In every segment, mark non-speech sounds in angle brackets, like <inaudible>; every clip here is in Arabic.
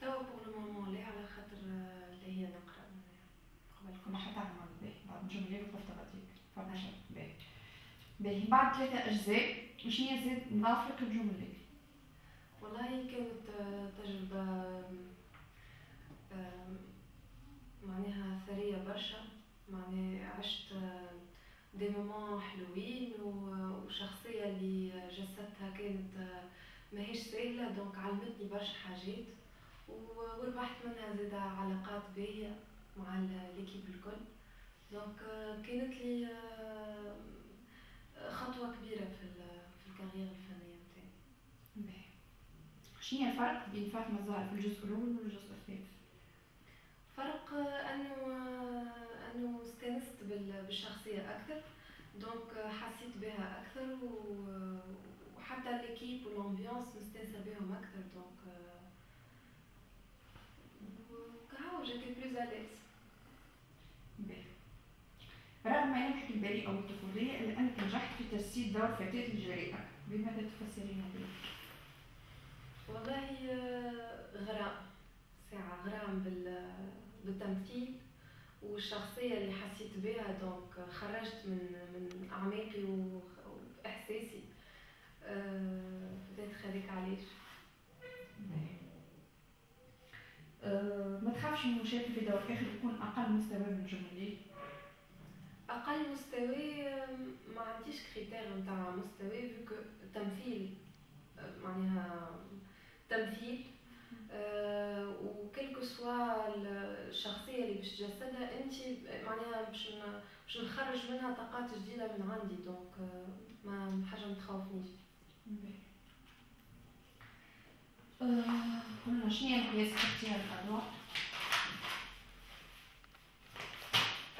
توا pour le moment لا على خاطر اللي هي نقرأ؟ قبل كنا حتعمل باهي بعد جملة وقفت غاديك فما باهي. باهي. بعد ثلاثة أجزاء شنو هي زاد نضاف لك الجملة والله كانت تجربة معناها ثرية برشا. معناها عشت des moments حلوين وشخصية اللي جسدتها كانت ماهيش سهلة donc علمتني برشا حاجات وربحت منها زيادة علاقات باهية مع l'équipe الكل donc كانت لي خطوة كبيرة في في ال carrière الفنية نتاعي. شنو الفرق بين فاطمة الزهرة في الجزء الأول والجزء الثالث؟ فرق أنه أنه استانست بالشخصية أكثر donc حسيت بها أكثر وحتى l'équipe وال ambiance مستانسه بهم أكثر donc كهو j'étais plus à l'aise رغم يمحك البريئة والطفولية إلا أنك نجحت في تجسيد دور فتاة الجريئة بماذا تفسرين ذلك؟ والله غرام ساعة غرام بالتمثيل والشخصية اللي حسيت بها. donc خرجت من من أعماقي وإحساسي بدأت أه خليك علاش أه ما تخافش من المشاكل في دور آخر يكون أقل مستوى من الجمهورية. أقل مستوى ما عنديش critère نتاع مستوى vu que التمثيل معناها تمثيل. أه وكل سوا الشخصية اللي باش تجسدها أنت معناها باش باش نخرج منها طاقات جديدة من عندي. دونك ما حاجة ما قلنا شنو مقياس اختيار الادوار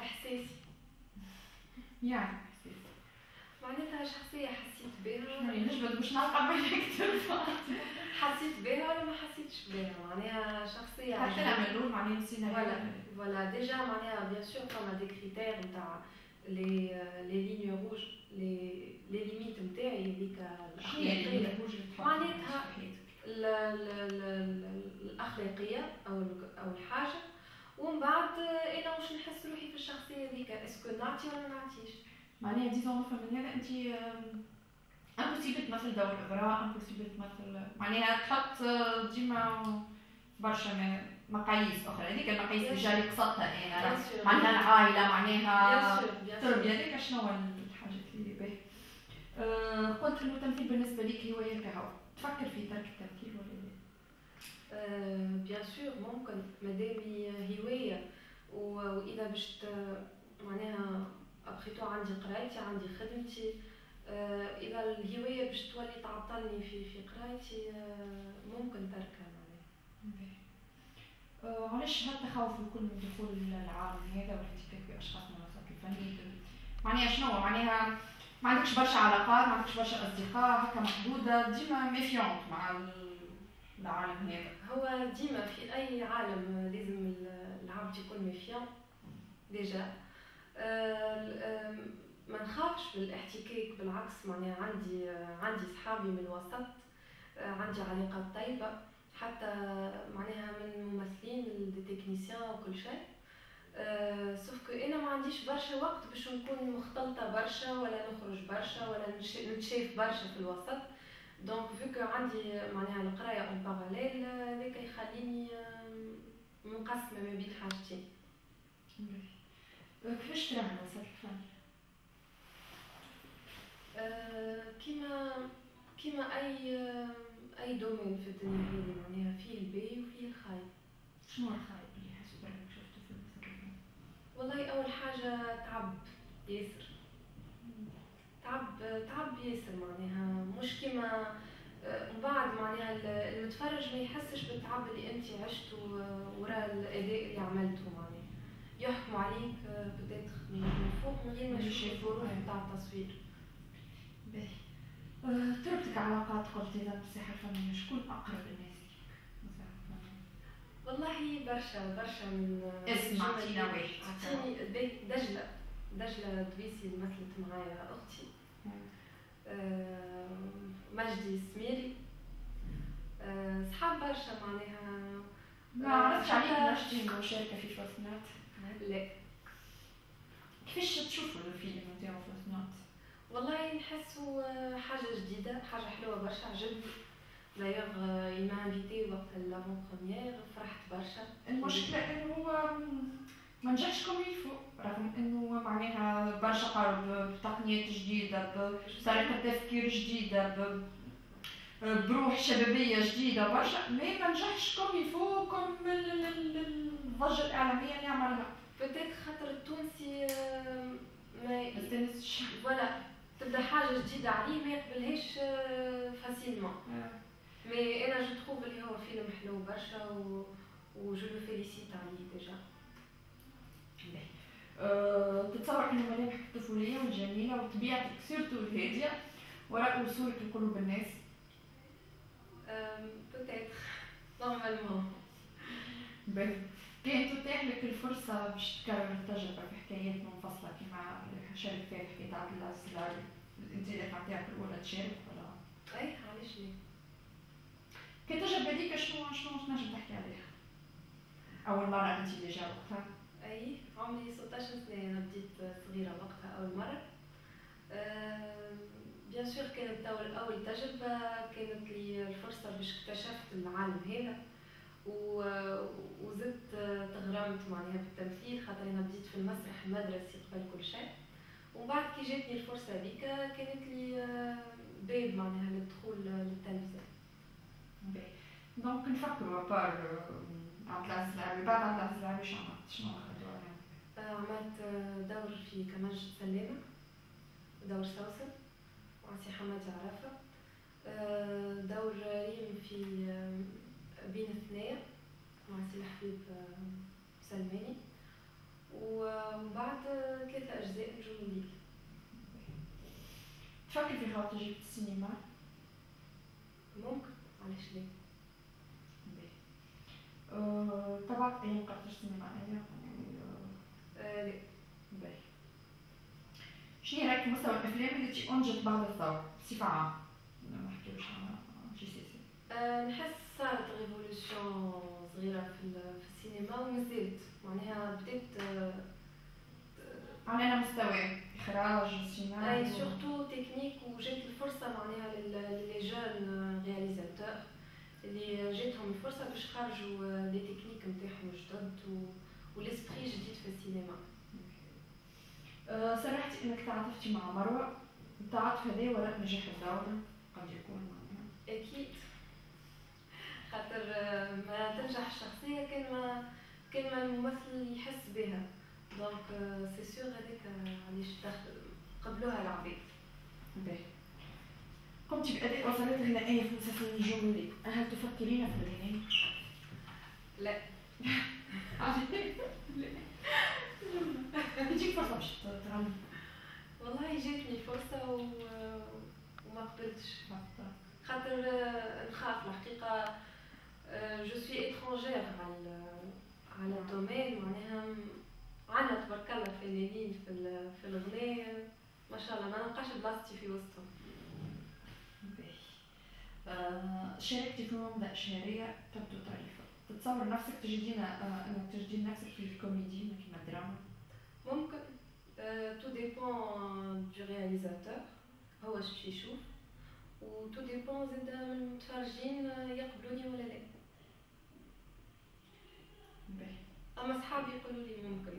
احساسي يعني معناتها شخصيه حسيت بها نجبد باش نلقى بينك حسيت بها ولا ما حسيتش بها معناها شخصيه حتى نعمل الأول معناها نسينا voilà voilà déjà معناها bien sûr فما des critères نتاع les les lignes rouges les les limites نتاعي هذيك الاخلاقيه معناتها الاخلاقيه أو أو الحاجة ومن بعد أنا واش نحس روحي في الشخصيه هذيك est-ce que نعطي ولا ما نعطيش معناها disons نفهم من هذا انت impossible تمثل دور اغراء impossible تمثل معناها تحط ديما برشا مقاييس أخرى. هذيك المقاييس اللي اللي قصدتها أنا معناها العائلة معناها التربيه هذيك شنو الحاجات اللي به؟ أه قلت إنه التمثيل بالنسبة لك هوايه كهو تفكر في ترك التمثيل ولا لا؟ bien sûr ممكن مادامي هوايه وإذا باش معناها après tout عندي قرايتي عندي خدمتي. آه، إذا الهواية باش تولي تعطلني في في قرايتي آه، ممكن تركها معناها. علاش هالتخوف الكل من دخول العالم هذا؟ والاحتكاك باشخاص من الوسط الفني معناها شنو؟ معناها ما عندكش برشا علاقات ما عندكش برشا أصدقاء هكا محدودة ديما méfiante مع العالم هذا. هو ديما في أي عالم لازم العبد يكون méfiant déjà. ما نخافش بالاحتكاك بالعكس معناها عندي عندي صحابي من الوسط عندي علاقات طيبة. حتى معناها من ممثلين لل techniciens وكل شيء. أه sauf أنا ما عنديش برشا وقت باش نكون مختلطة برشا ولا نخرج برشا ولا نتشاف برشا في الوسط. donc فيك عندي معناها القراية en parallèle هذاك يخليني منقسمة ما بين حاجتين كيفاش الوسط الفني آه، كيما كيما أي أي دومين في الدنيا هذه معناها فيه الباهي وفيه الخايب شنو الخايب اللي حسيت انك شفته في والله أول حاجة تعب ياسر. تعب تعب ياسر معناها. مش كيما آه، بعد معناها المتفرج ما يحسش بالتعب اللي أنت عشته وراء الأداء اللي عملته معناها. يحكموا عليك بدات آه، من فوق من غير ما يشوفوا الظروف نتاع التصوير. تربطك علاقات قلت إذا بالساحة الفنية شكون أقرب الناس والله برشا برشا من اسم عطينا واحد. عطيني دجلة دجلة دويسي مثلت معايا أختي. أه، مجدي السميري آه، صحاب برشا معناها. ما عرفتش عليك نشتي مشاركة في Fausse Note لا. كيفاش تشوفوا الفيلم نتاعو Fausse Note؟ والله نحسه حاجة جديدة حاجة حلوة برشا عجبني. d'ailleurs il m'a invitée وقت l'avant-première فرحت برشا. المشكلة إنه هو ما نجحش comme il faut رغم إنه معناها برشا قالوا بتقنيات جديدة بطريقة تفكير جديدة بروح شبابية جديدة برشا. mais ما نجحش comme il faut comme الضجة الإعلامية اللي عملها. peut-être خاطر التونسي ما يستانسش voilà تبدا حاجة جديدة عليه ما يقبلهاش facilement. mais أنا je trouve اللي هو فيلم حلو برشا و و je le félicite عليه déjà أه تتصور إنه ملامحك الطفولية والجميلة وطبيعتك surtout الهادية وراء وصولك لقلوب الناس. peut-être normalement كانت تتاح لك الفرصة باش تكرر التجربة في حكايات منفصلة كما في حكاية عبد الله السلاري انت اللي نتاعك الأولى تشارك ولا؟ أي علاش ليه؟ كتجربة هذيك شنو شنو تنجم تحكي عليها؟ أول مرة أنت déjà وقتها؟ أي عمري 16 سنة أنا بديت صغيرة وقتها أول مرة bien sûr كانت أول أول تجربة كانت لي الفرصة باش اكتشفت العالم هذا وزدت تغرمت معناها بالتمثيل خاطر أنا بديت في المسرح المدرسي قبل كل شيء ومن بعد كي جاتني الفرصة هذيك كانت لي باب معناها للدخول للتلفزة donc نفكروا à part العزيز العربي بعد العزيز العربي شنو عملت؟ شنو عملت دور في كمانجة سلامة. دور سوسن مع سي حماد عرفة دور ريم في بين الثنايا. مع سي الحبيب سلماني. ومن بعد ثلاثة أجزاء نجوم الليل تفكر في خاطر جبت السينما؟ ممكن علاش ليه؟ أه، تبعت أي مقاطع سينما أنا؟ أه لأ باهي شنو رأيك مستوى الأفلام التي أنجت بعد الثورة بصفة عامة؟ ما نحكيوش عنها JCC أه نحس صارت révolution صغيرة في, في السينما ومازالت معناها بدات على مستوى إخراج سينما أي surtout technique وجات الفرصة معناها ل les jeunes réalisateurs اللي جاتهم الفرصة باش خرجوا les techniques نتاعهم جدد و l'esprit جديد في السينما أه صرحتي إنك تعاطفتي مع مروة التعاطف هذا وراء نجاح الدورة قد يكون. معناها أكيد خاطر ما تنجح الشخصية كان ما كان ما الممثل يحس بها. donc c'est sûr هذاك علاش قبلوها العباد باهي قمت بأداء وصلات غنائية في مسلسل النجوم الليل هل تفكرين في الغناء؟ لا. <laughs> يجيك فرصة باش تغني. والله جاتني فرصة و... وما قبلتش خاطر نخاف الحقيقة. je suis étrangère على على ال domaine معناها عندنا تبارك الله فنانين في في الغناء ما شاء الله ما نلقاش بلاصتي في وسطهم. آه شاركتي في ومضة إشهارية تبدو طريفة. تتصور نفسك تجدين آه إنك تجدين نفسك في الكوميدي كيما الدراما؟ ممكن. tout dépend du réalisateur هو شو يشوف. و tout dépend زاد من المتفرجين يقبلوني ولا لا اما صحابي يقولوا لي ممكن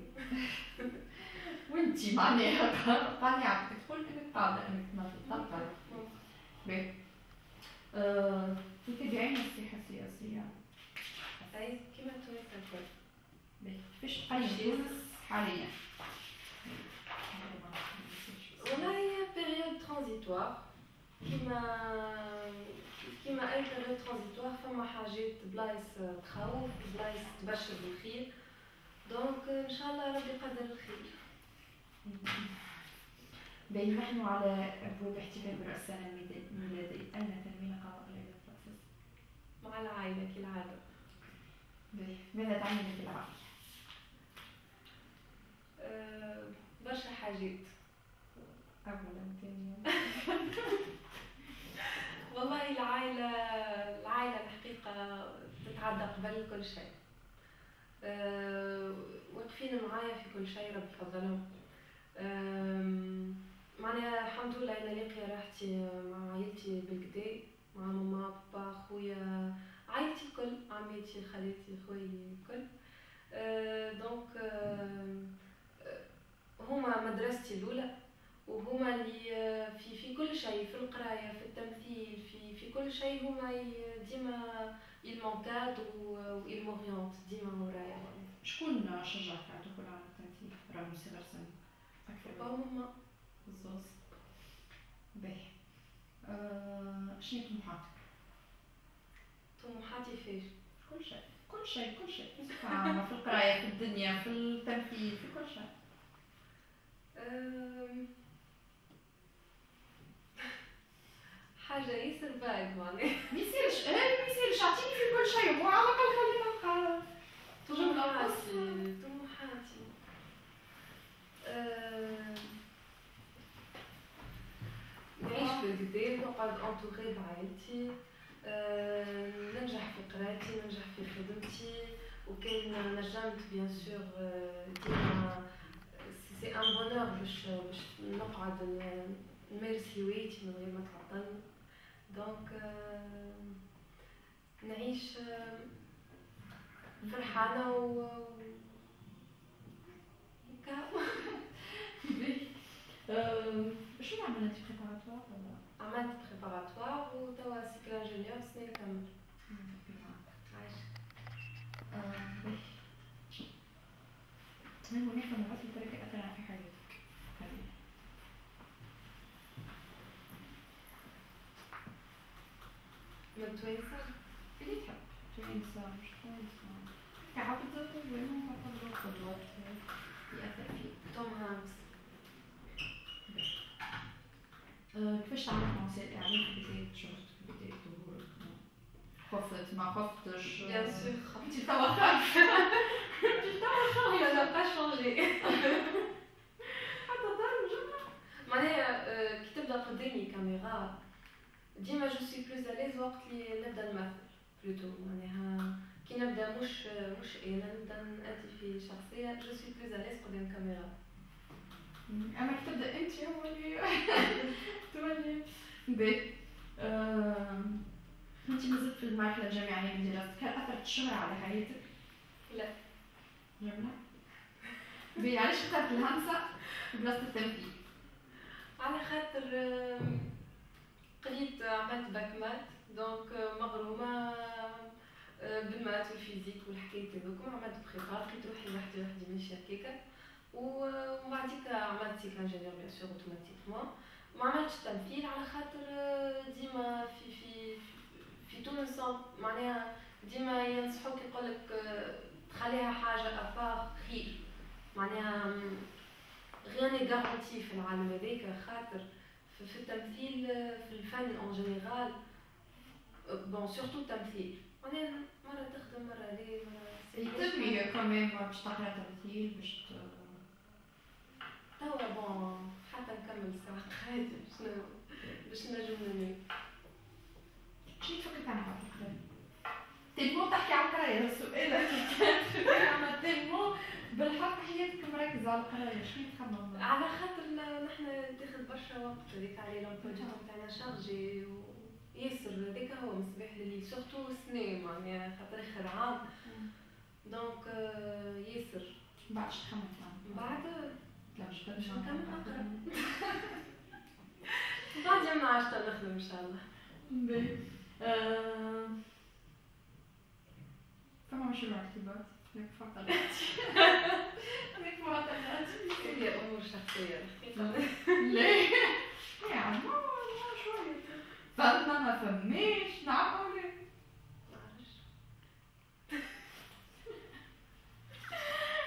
وانتي معناها قانعة تقول انك قادرة انك تنظر باهي تتابعين الساحة السياسية اي كما تونس الكل باهي كيفاش تقيم تونس حاليا والله هي période transitoire كيما كيما اي période transitoire فما حاجات بلايص تخوف بلايص تبشر بالخير donc ان شاء الله ربي يقدر الخير بين نحن على ابواب احتفال براس السنة الميلادي اين تنوين قوائم البروسيس مع العائلة كالعادة. ماذا تعني لك العائلة؟ أه برشا حاجات اولا ثانيا <laughs> والله العائلة العائلة الحقيقة تتعدى قبل كل شيء. أه واقفين معايا في كل شيء رب فضلهم أه معناها الحمد لله أنا لاقيه راحتي مع عائلتي بالكدا مع ماما بابا خويا عائلتي الكل عماتي خالاتي خويا الكل. أه donc هما مدرستي الأولى. وهما اللي آه، في في كل شيء في القراية في التمثيل في في كل شيء هما ديما ils m'encadrent و ils m'orientent ديما ورايا شكون شجعك على الدخول على التمثيل؟ رغم صغر سن أكثر. بابا وماما بالضبط باهي. أه شنو طموحاتك؟ طموحاتي فيش؟ كل شيء. كل شيء كل شيء. في القراية في الدنيا في التمثيل في كل شيء. حاجة ياسر بعد معناها ما يصيرش إيه ما يصيرش اعطيني في كل شيء مو على الاقل خلينا نبقى طموحاتي طموحاتي نعيش بالكدا نقعد entourée بعائلتي ننجح في قرايتي ننجح في خدمتي وكان نجمت bien sûr ديما c'est un bonheur باش باش نقعد نمارس هوايتي من غير ما تعطل donc نعيش فرحانة و شنو عملتي préparatoire عملت préparatoire وتوا cycle ingénieur سنة كامل عايش من هناك مرات لترك أثرا في حياتك من توينسا؟ اللي تحب توانسة مش توانسة كعبد وينهم مثلا قدوات يأثر فيك توم هانكس كيفاش تعاملت مع وسائل الإعلام في بداية شغلك في بداية ظهورك؟ خفت ما خفتش؟ bien sûr خفتي توا خايفة انت توا خايفة لا ça a changé حتى درجة معناها كي تبدا قدامي كاميرا ديما je suis plus à l'aise وقت اللي نبدا نمثل plutôt معناها كي نبدا مش مش أنا نبدا نأتي في شخصيه je suis plus à l'aise قدام كاميرا اما كي تبدا انت هو اللي تولي باهي انت مازلت في المرحله الجامعيه من دراستك هل اثرت الشهره على حياتك؟ لا جملة باهي علاش اخترت الهندسه بلاصه التمثيل؟ على خاطر قريت عملت bac math donc مغرومة بال maths وال physique والحكايات هذوك عملت prépa لقيت روحي وحدي وحدي ماشي هكاكا وبعديك عملت cycle ingénieur bien sûr automatiquement ما عملتش تمثيل على خاطر ديما في في في تونس معناها ديما ينصحوك يقولك تخليها حاجة à part خير معناها غير garantie في العالم هذاك خاطر في التمثيل في الفن en général bon surtout التمثيل معناها مرة تخدم مرة لا مرة تبي كمان باش تقرا تمثيل باش توا bon حتى نكمل ساعة قراية باش باش نجم نمي شنو تفكر تعمل على القراية؟ تلمو تحكي على القراية السؤال كان تلمو بالحق حياتك مركزة على تخمم؟ خاطر نحن تاخذ برشا وقت هذيك على لومبروجي تاعنا شارجي ياسر هذاك هو مصباح لي سورتو سنة معناها خاطر آخر عام. دونك ياسر بعد شحال بعد؟ لا مش نكمل نقرأ. <laughs> بعد يوم عشرة نخدم إن شاء الله. باهي فما مشروع اكتبات هي امور شخصيه ليه؟ يعني شوية فما ما فماش نعم ولا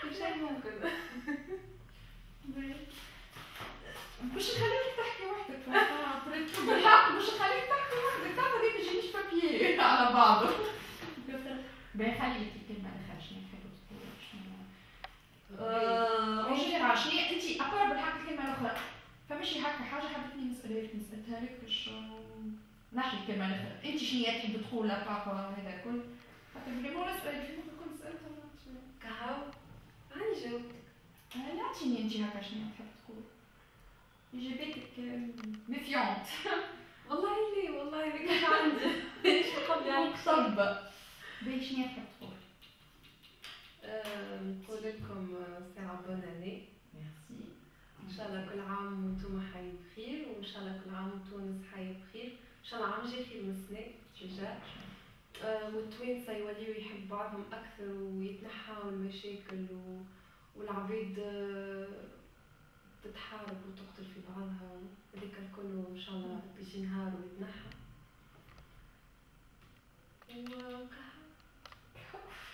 كل شيء ممكن مش نخليك تحكي وحدك بالحق مش نخليك تحكي وحدك تعرف هذيك تجينيش بابيي على بعضه بخليك كلمة آخر شنو تحبوا تقولوا شنو مش شنو انت أقرب بالحق الكلمة الأخرى. فمشي هكا حاجة حبيتني نسألها لك نسألها لك باش نحي الكلمة الأخرى. انت شنو تحب تقول لبابا هذا كل خاطر فريمون نسأل في كنت سألتها كهو. راني جاوبتك لا تعطيني انت هكا شنو تحب تقول؟ اجابتك ميفيونت <laughs> والله لي والله ما كان عندي. <laughs> إيش قبل يعني مقصب باهي شنو تحب تقول نقول لكم ساعة bonne année merci ان شاء الله كل عام وأنتم حية بخير وان شاء الله كل عام تونس حي بخير ان شاء الله عام جاي خير من السنة جاء والتوانسة يوليو يحب بعضهم أكثر ويتنحاو المشاكل و... والعباد تتحارب وتقتل في بعضها هذيك الكل إن شاء الله بيجي نهار ويتنحى و